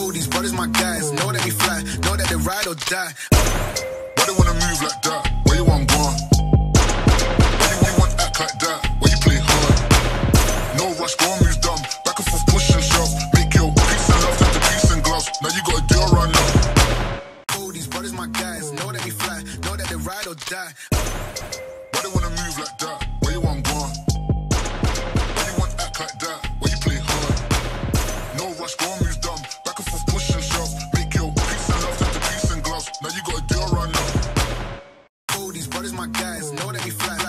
Oh, these brothers my guys. Know that we fly, know that they ride or die. Why they wanna move like that? Where you want gone? Why you, want act like that? Why you play hard? No rush, go and move dumb. Back and forth, push and shove. Make your peace and love turn to peace and gloves. Now you got a deal run up. Oh, these brothers my guys. Know that we fly, know that they ride or die. Why they wanna move like that? Where you want gone? Why you want act like that? Why you play hard? No rush, go move these brothers my guys. Know that we fly.